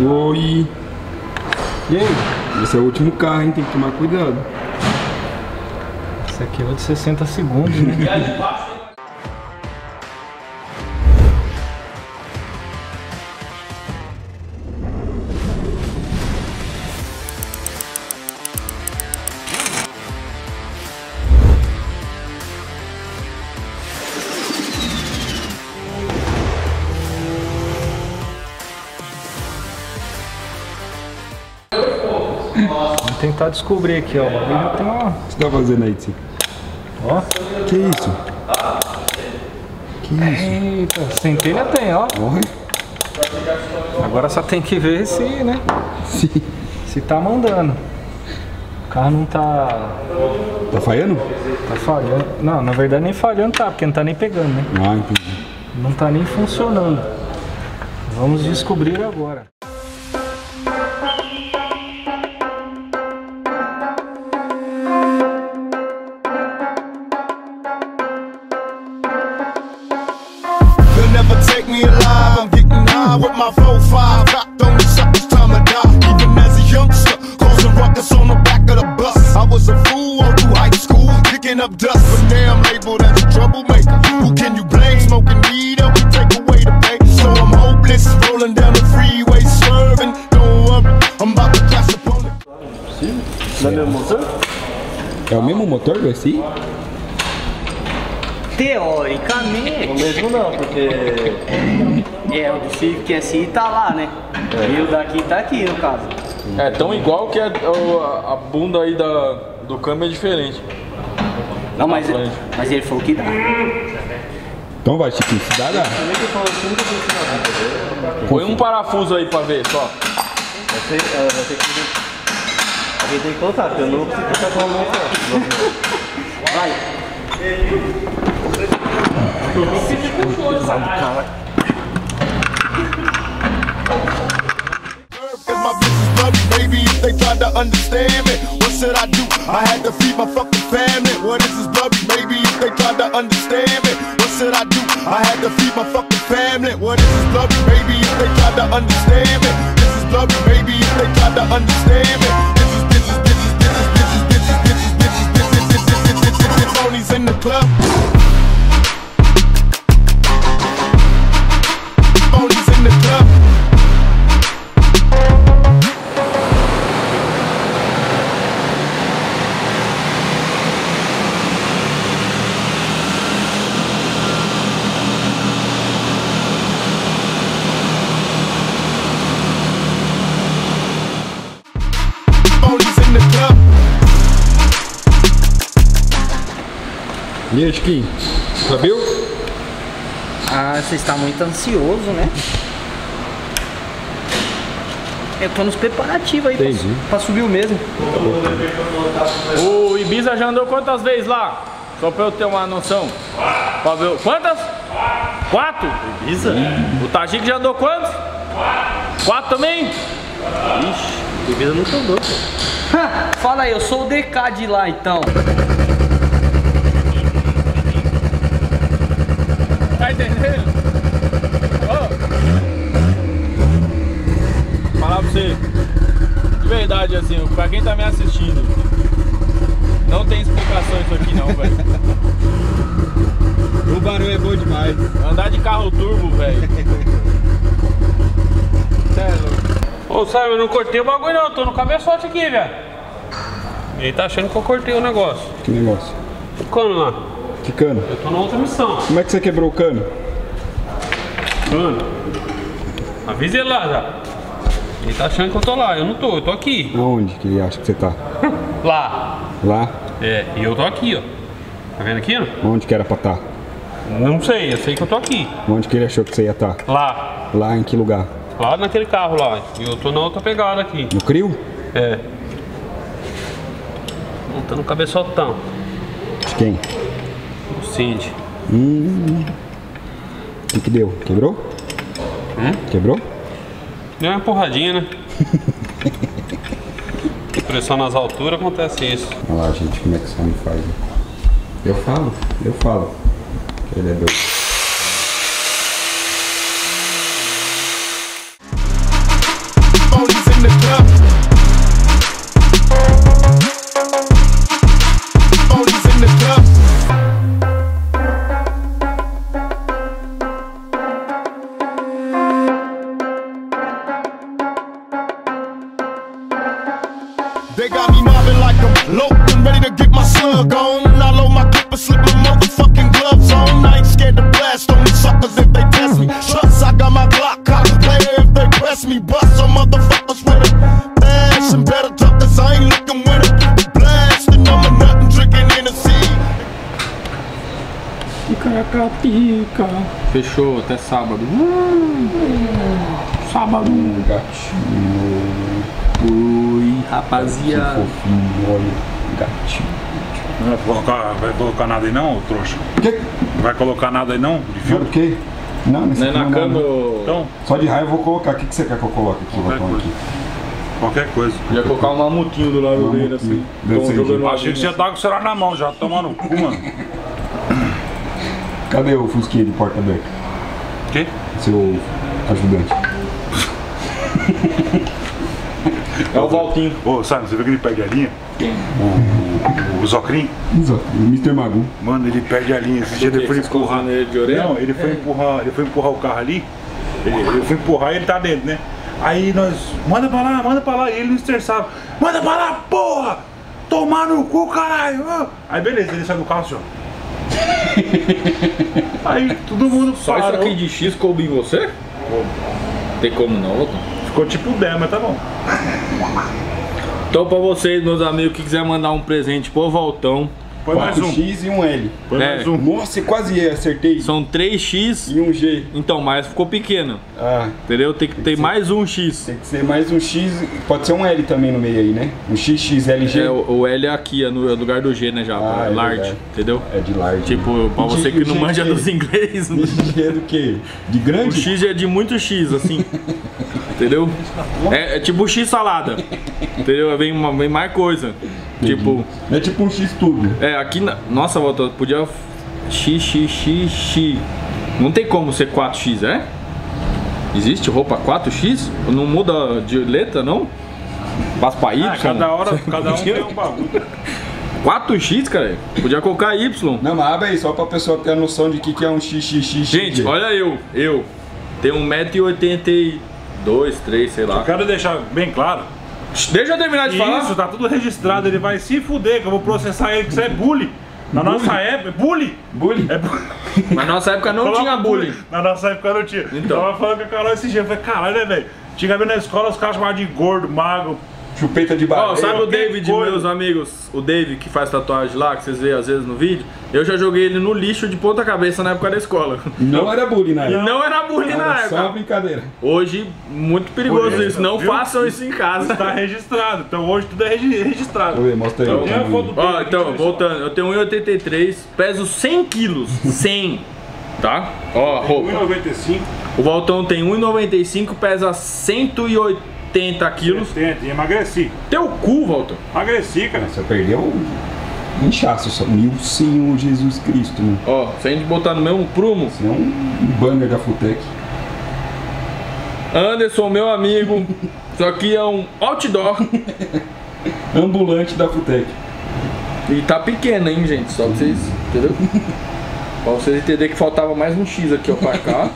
Oi. E aí? Esse é o último carro, hein? Tem que tomar cuidado. Esse aqui é o de 60 segundos, né? Vamos tentar descobrir aqui, ó. O bagulho tem uma. O que você tá fazendo aí, Tsi? Ó. Que isso? Que isso? Eita, centelha tem, ó. Morre? Agora só tem que ver se, né? Sim. Se tá mandando. O carro não tá. Tá falhando? Tá falhando. Não, na verdade nem falhando tá, porque não tá nem pegando, né? Ah, entendi. Não tá nem funcionando. Vamos descobrir agora. With my 4-5. Cocked on the suckers, time to die. Even as a youngster, causing ruckus on the back of the bus. I was a fool all through high school, kicking up dust. But now I'm labeled as a troublemaker. Who can you blame? Smoking weed, help me take away the pain. So I'm hopeless, rolling down the freeway, swerving. Don't worry, I'm about to crash upon it. É o mesmo motor do SI? Teoricamente. O mesmo não, porque É, o do Civic SI tá lá, né? E o daqui tá aqui, no caso. é tão igual que a, a- a bunda aí da, do câmbio é diferente. Não, mas, frente. mas ele falou que dá. Então vai, Chiquinho, se dá, dá. Põe um parafuso aí pra ver só. Vai ter, vai ter que. Alguém tem que contar, porque eu não consigo ficar com a mão só. Vai. Cause my bitch is bloody, baby. If they tried to understand me, what should I do? I had to feed my fucking family. What is this bloody, baby? If they tried to understand me, what should I do? I had to feed my fucking family. What is this bloody, baby? If they tried to understand me, this is bloody, baby. If they tried to understand me, E aí, Chiquinho? Sabiu? Ah, você está muito ansioso, né? Eu tô nos preparativos aí pra, Entendi. pra subir o mesmo. O Ibiza já andou quantas vezes lá? Só pra eu ter uma noção. Pra ver. o- Quantas? Quatro? Isa? O Tajik já andou quantos? Quatro também? Ixi, bebida nunca andou. Fala aí, eu sou o DK de lá então. Tá entendendo? Ô. Falar pra você. De verdade, assim, pra quem tá me assistindo. Não tem explicação isso aqui não, velho. O barulho é bom demais. Andar de carro turbo, velho. É louco. Ô, sabe, eu não cortei o bagulho não, tô no cabeçote aqui, velho. Ele tá achando que eu cortei o negócio. Que negócio. O cano lá. Que cano? Eu tô na outra missão. Como é que você quebrou o cano? Cano. Avisa ele lá já. Ele tá achando que eu tô lá, eu não tô, eu tô aqui. Aonde que ele acha que você tá? Lá. Lá? É, e eu tô aqui, ó. Tá vendo aqui, ó? Onde que era pra estar? Não sei, eu sei que eu tô aqui. Onde que ele achou que você ia estar? Lá. Lá em que lugar? Lá naquele carro lá. E eu tô na outra pegada aqui. No CRIO? É. Montando o cabeçotão. De quem? O Cindy. O que, que deu? Quebrou? Quebrou? Deu uma empurradinha, né? Pressão nas alturas acontece isso. Olha lá, gente, como é que esse homem faz. Eu falo, eu falo. Ele é doido. I'm low and ready to get my slug on. I load my clip and slip my motherfucking gloves on. I ain't scared to blast on these suckers if they test me. Trust, I got my Glock cock player if they press me. Bust some motherfuckers with a bash and better talk cause I ain't looking with a blast. And I'm a nut and drinking Hennessy. Ticaracatica. Fechou, até sábado. Sábado. Gatinho. Oi, Que rapaziada. fofinho, olha. Gatinho. Não vai colocar, vai colocar nada aí não, ô trouxa? O quê? Não vai colocar nada aí não? De filme? o quê? Não, nesse Não é na cama, não. ô- Então, Só de raiva eu vou colocar. O que, que você quer que eu coloque aqui, Qualquer coisa. aqui? qualquer coisa. Ia colocar um mamutinho do lado dele assim. Jogando isso. Achei que você aguinha, tá com o celular na mão já, tomando cu, mano. Cadê o Fusquinha de porta aberta? O quê? Seu ajudante. assim. É o Valtinho. Ô, sabe, você viu que ele perde a linha? Quem? O, o, o Zocrin? Exato. O Mr. Magu. Mano, ele perde a linha. Esse dia ele foi empurrar. ele de orelha? Não, ele foi empurrar, ele foi empurrar o carro ali. Ele, ele foi empurrar e ele tá dentro, né? Aí nós, manda pra lá, manda pra lá. E ele não estressava. Manda pra lá, porra! Tomar no cu, caralho! ah." Aí beleza, ele saiu do carro assim, ó. Aí todo mundo Só isso parou. aqui de X coube em você? Tem como não, Valtão? Ficou tipo 10, mas tá bom. Então pra vocês, meus amigos, que quiser mandar um presente pro Valtão, Põe mais um. 4X e um L. Põe É. mais um. Nossa, quase acertei. são 3X, E um G. então, mas ficou pequeno, Ah, entendeu? Tem que ter mais um X. tem que ser mais um X. Pode ser um L também no meio aí, né? Um XXLG. É, o, o L é aqui, é no é lugar do G, né, já, Ah, é large, verdade. entendeu? É de large. Tipo, pra E você que e não manja de- dos inglês, o G é do quê? De grande? X é de muito X, assim, entendeu? É, é tipo X salada, entendeu? Vem, uma- vem mais coisa, tipo... É tipo um X tudo. É, aqui na. Nossa, volta, podia. X, X, X, X. Não tem como ser 4X, é? Existe roupa 4X? Não muda de letra, não? Passa pra Y? Ah, cada hora, cada um tem um bagulho. 4X, cara? Podia colocar Y. Não, mas abre aí, só pra pessoa ter a noção de que, que é um XXX. Gente, olha eu, eu. Tenho 1,82m, 3, sei lá. Quero deixar bem claro. Deixa eu terminar de falar. Isso, tá tudo registrado. Ele vai se fuder, que eu vou processar ele, que isso é bullying. Na nossa época, bullying. Bullying? É bullying. Mas na nossa época não tinha bullying. Na nossa época não tinha. Então. Tava falando com a Carol esse dia. Eu falei, caralho, né, velho? Antigamente na escola os caras chamavam de gordo, magro. Chupeta de Ó, bala. sabe o David, coisa. meus amigos? O David que faz tatuagem lá, que vocês veem às vezes no vídeo. Eu já joguei ele no lixo de ponta cabeça na época da escola. Não era bullying na época. não era bullying na Era só uma época. brincadeira. Hoje, muito perigoso Por isso. Não viu? façam isso em casa. Tá registrado. Então hoje tudo é regi- registrado. Deixa eu ver, mostra aí. Então, do Ó, então, voltando. Eu tenho 1,83, peso 100 quilos. 100. Tá? Ó, roupa. 1,95. O Valtão tem 1,95, pesa 180 quilos. Tem, tem, emagreci. Teu cu, Valtão. Emagreci, cara. Você perdeu um inchaço só. Meu Senhor Jesus Cristo, mano. Ó, se a gente botar no mesmo prumo, Você é um banner da Futec. Anderson, meu amigo. Isso aqui é um outdoor. Ambulante da Futec. E tá pequeno, hein, gente? Só pra vocês. Entendeu? pra vocês entenderem que faltava mais um X aqui, ó, pra cá.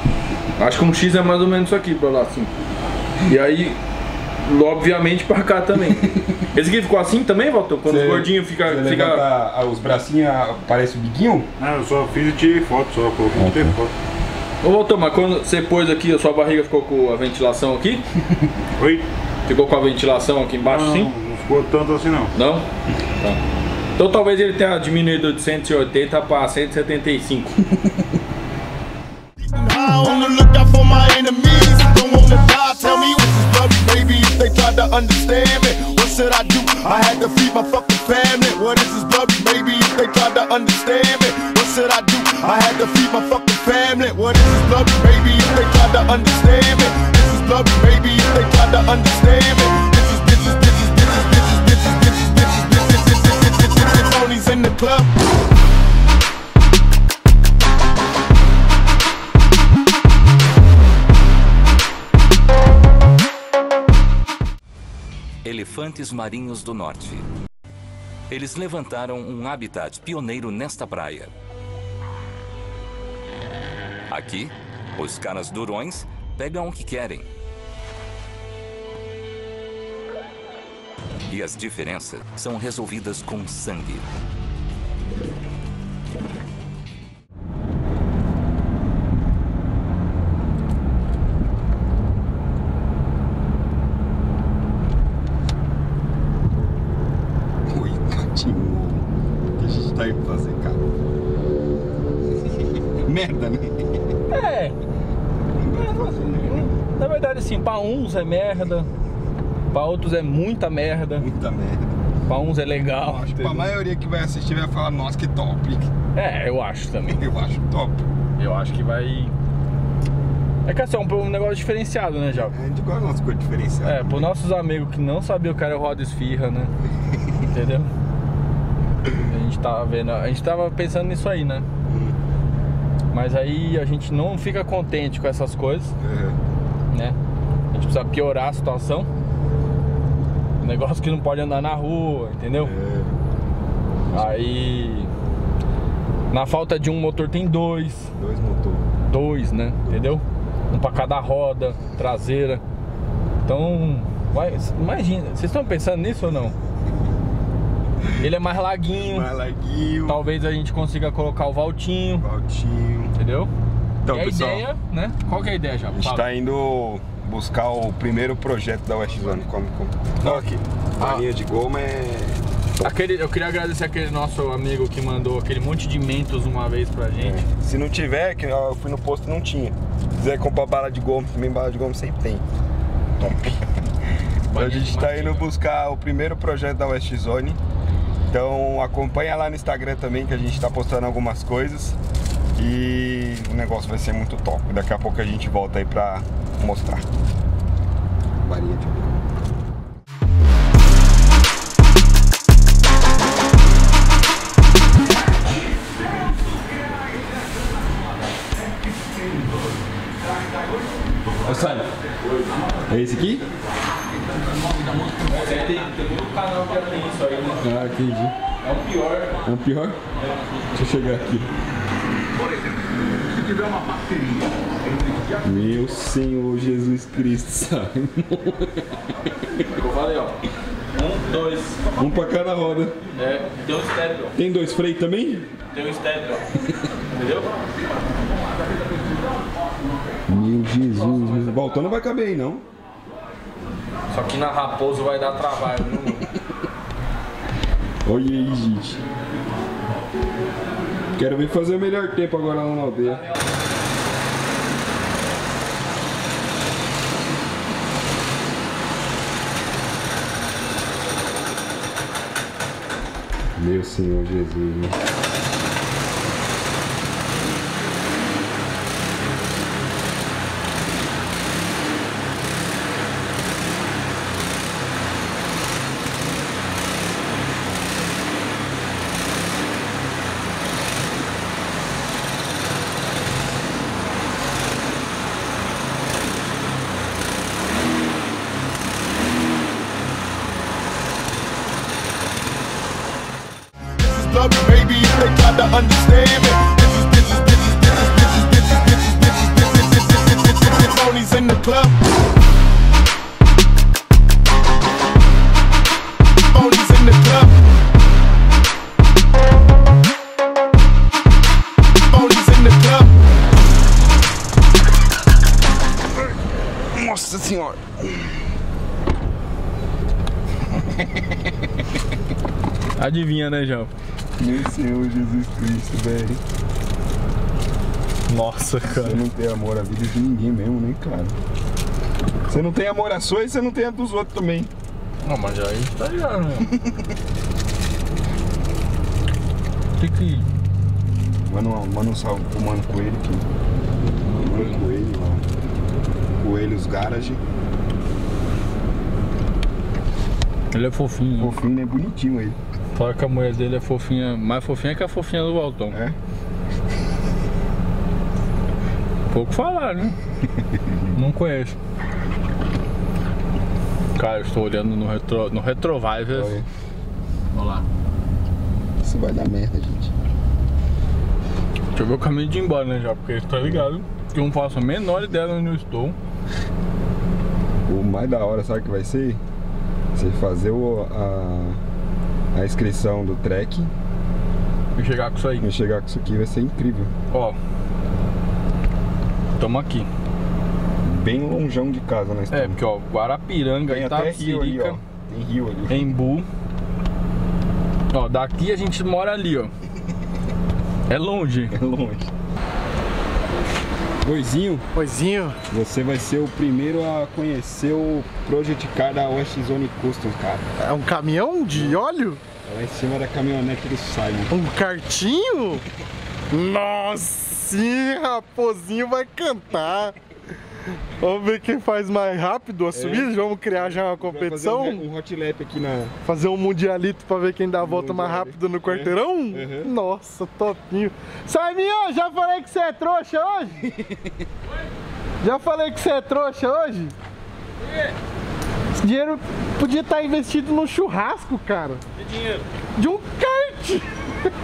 Acho que um X é mais ou menos isso aqui pra lá, assim. E aí, obviamente, pra cá também. Esse aqui ficou assim também, Valtão? Quando Você- os gordinhos fica. Fica... levanta ah, os bracinhos, ah, parece o biquinho? Não, eu só fiz e tirei foto, só coloquei e tirei foto. Ô, Valtão, mas quando você pôs aqui, a sua barriga ficou com a ventilação aqui? Oi? Ficou com a ventilação aqui embaixo, Não, sim? não ficou tanto assim não. Não? Tá. Então talvez ele tenha diminuído de 180 para 175. Understand me. What should I do? I had to feed my fucking family. What is this bloody baby if they tried to understand me? What should I do? I had to feed my fucking family. What is this bloody baby if they tried to understand me? This is bloody baby if they tried to understand me. Elefantes marinhos do norte. Eles levantaram um habitat pioneiro nesta praia. Aqui, os caras durões pegam o que querem. E as diferenças são resolvidas com sangue. Uns é merda, pra outros é muita merda, Muita merda. pra uns é legal. Acho que pra maioria que vai assistir vai falar, nossa, que top. É, eu acho também. Eu acho top. Eu acho que vai. É que assim, é um, um negócio diferenciado, né, Japa? A gente gosta das coisas diferenciadas. É, pros nossos amigos que não sabiam o que era roda esfirra, né? Entendeu? A gente tava vendo, a gente tava pensando nisso aí, né? Mas aí a gente não fica contente com essas coisas, É. né? Gente precisa piorar a situação. Um negócio que não pode andar na rua, entendeu? É. Aí. Na falta de um motor tem dois. Dois motores. dois, né? Entendeu? Um pra cada roda traseira. Então, vai, imagina, vocês estão pensando nisso ou não? Ele é mais larguinho. Mais larguinho. Talvez a gente consiga colocar o Valtinho, Valtinho. entendeu? Então, e a pessoal, ideia, né? Qual que é a ideia já? a gente Fala. tá indo buscar o primeiro projeto da West Zone. Como, como... Não, aqui. Ah. A linha de goma é. Aquele, eu queria agradecer aquele nosso amigo que mandou aquele monte de mentos uma vez pra gente. Se não tiver, que eu fui no posto e não tinha. Se quiser comprar bala de goma, também bala de goma sempre tem. Então a gente tá indo buscar o primeiro projeto da West Zone. Então acompanha lá no Instagram também que a gente tá postando algumas coisas. E o negócio vai ser muito top. Daqui a pouco a gente volta aí pra mostrar. Varinha de. Ô é esse aqui? Tem, tem muito canal que já tem isso aí, né? Ah, entendi. É o pior. É o pior? Deixa eu chegar aqui. Meu Senhor Jesus Cristo, sabe? Eu falei, ó. Um, dois. Um pra cada roda. É, tem um ó. Tem dois freios também? Tem um ó. Entendeu? Meu Jesus, voltando não vai caber aí não. Só que na Raposo vai dar trabalho, viu? mano? Olha aí, gente. Quero ver fazer o melhor tempo agora lá na aldeia. Meu Senhor Jesus. né? messed up, maybe if they try to understand it. Bitches, bitches, bitches, bitches, bitches, bitches, bitches, bitches, bitches, bitches, bitches, bitches, bitches, in the club. In the club. In the club. Adivinha, né, João? Meu Senhor Jesus Cristo, velho. Nossa, Você cara. não tem amor à vida de ninguém mesmo, nem cara. Você não tem amor à sua e você não tem a dos outros também. Não, mas já aí tá ligado, né? Tem que. Manda, um- manda um salve pro Mano Coelho aqui. Mano Coelho lá. Coelhos Garage. Ele é fofinho. né? Fofinho, né? Bonitinho ele. Fala que a mulher dele é fofinha, mais fofinha que a fofinha do Valtão. É? Pouco falar, né? Não conheço. Cara, eu estou olhando no, retro, no Retrovisor. Olha. Olha lá. Isso vai dar merda, gente. Deixa eu ver o caminho de ir embora, né, já? Porque tá ligado que eu não faço a menor ideia de onde eu estou. O mais da hora, sabe o que vai ser? Você fazer o, a, a inscrição do trek E chegar com isso aí. e chegar com isso aqui vai ser incrível. Ó. Tamo aqui. Bem longeão de casa nós É, estamos. porque ó, Guarapiranga, Tem até rio ali, Itapirica, ó. Tem rio ali. Embu. Ó, daqui a gente mora ali, ó. É longe. É longe. Oizinho, Poizinho. você vai ser o primeiro a conhecer o Project Car da West Zone Custom, cara. É um caminhão de óleo? É Lá em cima da caminhonete do Simon. Um kartinho? Nossa, sim, raposinho vai cantar. Vamos ver quem faz mais rápido a subida. Vamos criar já uma competição. fazer um, um hot lap aqui na. Fazer um mundialito pra ver quem dá a volta mais rápido no quarteirão? Uhum. Nossa, topinho. Saiminho, já falei que você é trouxa hoje? já falei que você é trouxa hoje? Esse dinheiro podia estar investido num churrasco, cara. Que dinheiro? De um kart.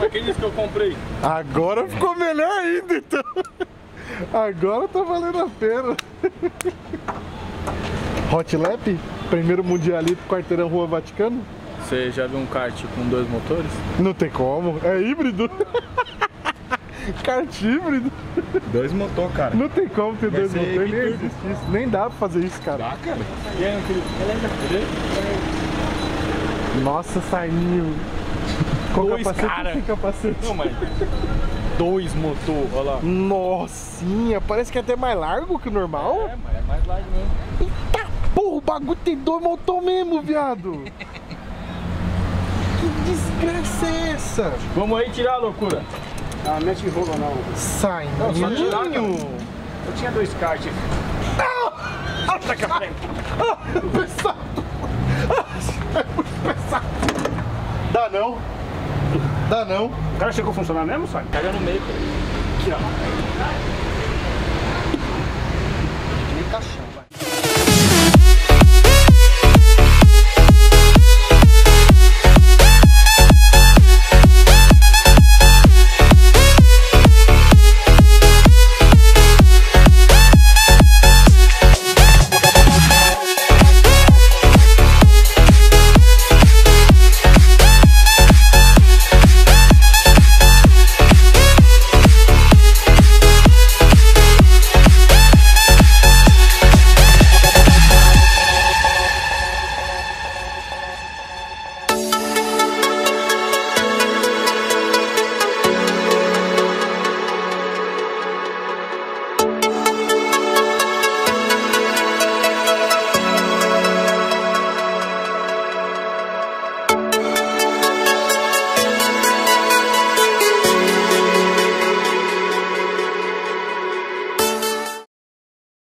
Mas quem disse que eu comprei? Agora ficou melhor ainda, então. Agora tá valendo a pena. Hot Lap? Primeiro mundialito, quarteirão Rua Vaticano? Você já viu um kart com dois motores? Não tem como, é híbrido. Kart híbrido. Dois motor, cara. Não tem como ter Vai dois motores, nem existe isso. Nem dá pra fazer isso, cara. Dá, cara. E aí, meu? Beleza? Nossa, Saininho. Com Dois capacete cara. sem capacete? Não, mas. Dois motor, olha lá. Nossa, parece que é até mais largo que o normal. É, mas é mais largo mesmo. Eita porra, o bagulho tem dois motor mesmo, viado. que desgraça é essa? Vamos aí tirar a loucura. Ah, mete rolo não. Sai, Não, só tirar. Eu tinha dois kart. Ataca a frente. Pesado. É muito pesado. Dá não. Dá não. O cara chegou a funcionar mesmo, Sai? Pega no meio. Aqui, ó. Que.